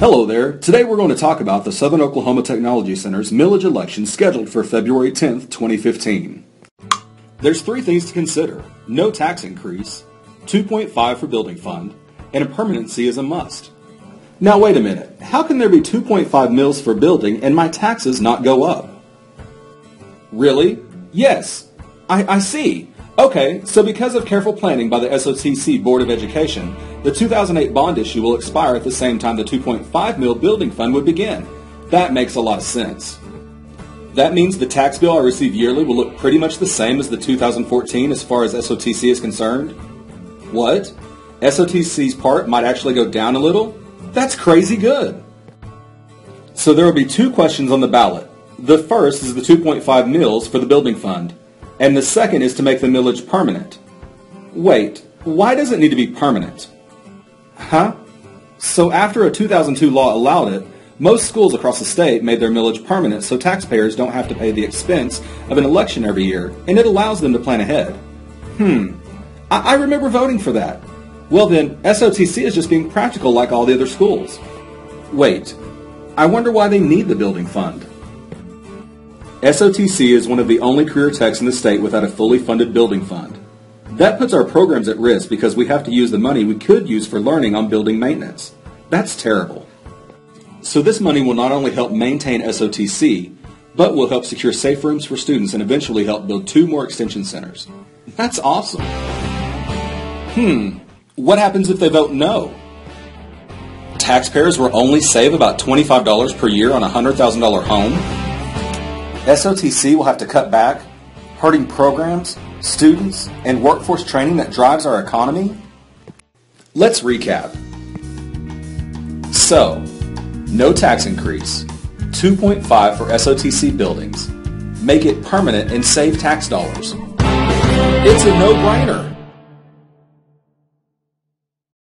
Hello there. Today we're going to talk about the Southern Oklahoma Technology Center's millage election scheduled for February 10th, 2015. There's three things to consider. No tax increase, 2.5 for building fund, and a permanency is a must. Now wait a minute. How can there be 2.5 mils for building and my taxes not go up? Really? Yes. I, I see. Okay, so because of careful planning by the SOTC Board of Education, the 2008 bond issue will expire at the same time the 2.5 mil building fund would begin. That makes a lot of sense. That means the tax bill I receive yearly will look pretty much the same as the 2014 as far as SOTC is concerned. What? SOTC's part might actually go down a little? That's crazy good. So there will be two questions on the ballot. The first is the 2.5 mils for the building fund and the second is to make the millage permanent. Wait, why does it need to be permanent? Huh? So after a 2002 law allowed it, most schools across the state made their millage permanent so taxpayers don't have to pay the expense of an election every year, and it allows them to plan ahead. Hmm, I, I remember voting for that. Well then, SOTC is just being practical like all the other schools. Wait, I wonder why they need the building fund. SOTC is one of the only career techs in the state without a fully funded building fund. That puts our programs at risk because we have to use the money we could use for learning on building maintenance. That's terrible. So this money will not only help maintain SOTC, but will help secure safe rooms for students and eventually help build two more extension centers. That's awesome. Hmm, what happens if they vote no? Taxpayers will only save about $25 per year on a $100,000 home? SOTC will have to cut back, hurting programs, students, and workforce training that drives our economy? Let's recap. So, no tax increase, 2.5 for SOTC buildings, make it permanent and save tax dollars. It's a no-brainer.